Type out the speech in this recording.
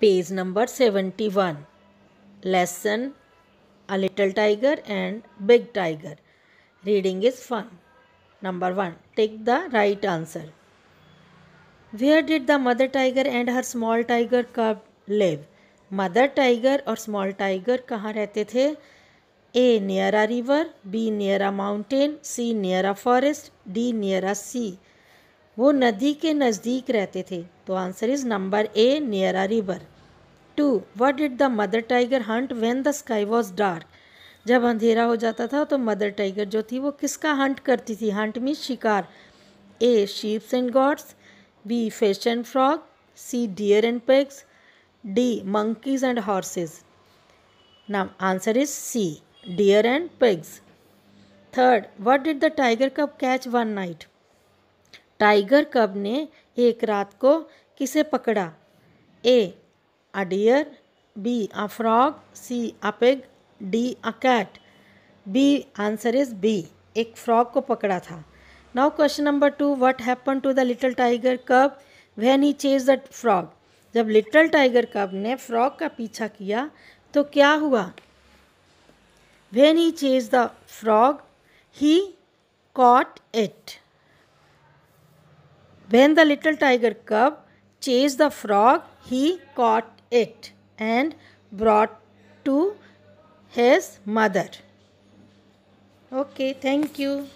Page number seventy one lesson a little tiger and big tiger reading is fun number one take the right answer where did the mother tiger and her small tiger cub live mother tiger और small tiger कहाँ रहते थे? A near a river B near a mountain C near a forest D near a sea वो नदी के नज़दीक रहते थे। तो answer is number A near a river two what did the mother tiger hunt when the sky was dark जब अंधेरा हो जाता था तो मदर टाइगर जो थी वो किसका हंट करती थी? हंट मीन शिकार। A sheeps and goats B fish and frog C deer and pigs D monkeys and horses नाम answer is C deer and pigs third what did the tiger cub catch one night tiger cub ने एक रात को किसे पकड़ा? A, a deer, B, a frog, C, a pig, D, a cat. B, answer is B, एक frog को पकड़ा था। Now question number two what happen to the little tiger cub when he chase the frog? जब little tiger cub ने frog का पीछा किया तो क्या हुआ? When he chase the frog, he caught it. When the little tiger cub chased the frog, he caught it and brought to his mother. Okay, thank you.